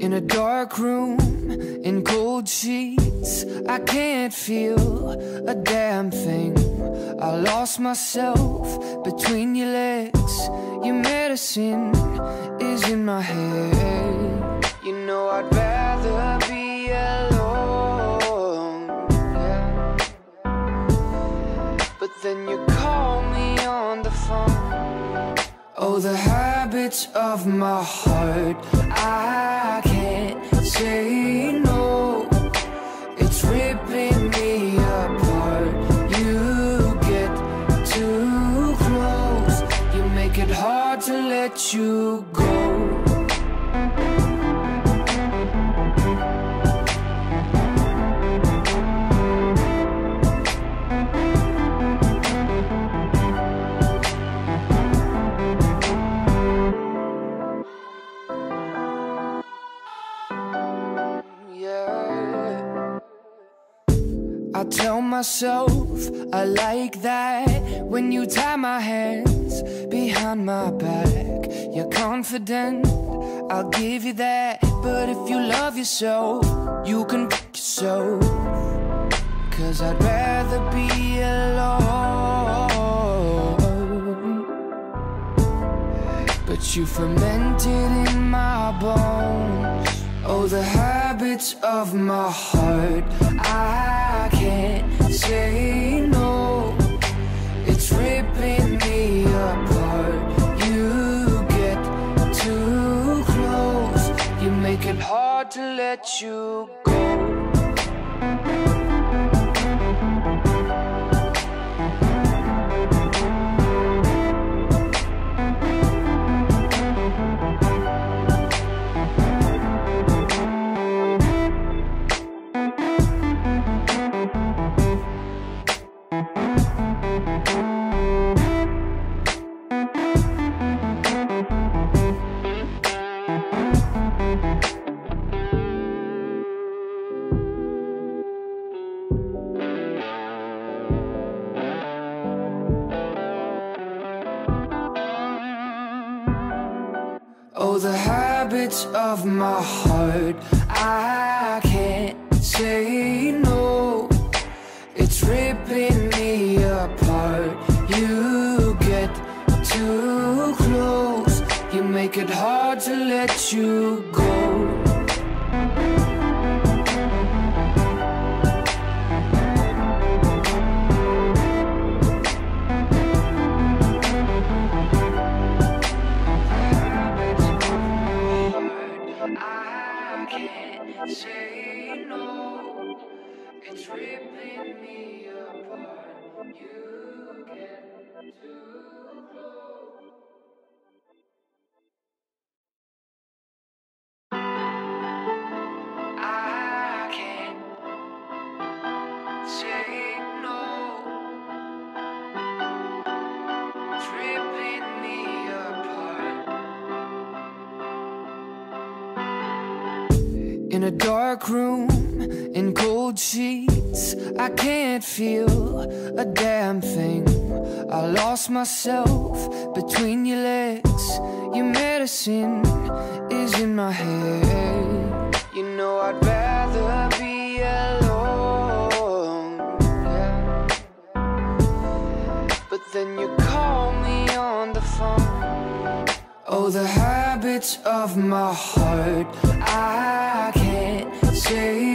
In a dark room, in cold sheets, I can't feel a damn thing. I lost myself between your legs. Your medicine is in my head. You know I'd rather be alone. But then you call me on the phone. Oh, the of my heart. I can't say no. It's ripping me apart. You get too close. You make it hard to let you go. I tell myself I like that when you tie my hands behind my back. You're confident, I'll give you that. But if you love yourself, you can f yourself. Cause I'd rather be alone. But you fermented in my bones. Oh, the habits of my heart. I can't say no. It's ripping me apart. You get too close. You make it hard to let you go. The habits of my heart. I can't say no. It's ripping me apart. You get too close. You make it hard to let you go. Say no. It's ripping me apart. You get too close. In a dark room, in cold sheets, I can't feel a damn thing. I lost myself between your legs. Your medicine is in my head. You know I'd rather be alone. Yeah. But then you call me on the phone. Oh, the habits of my heart. I say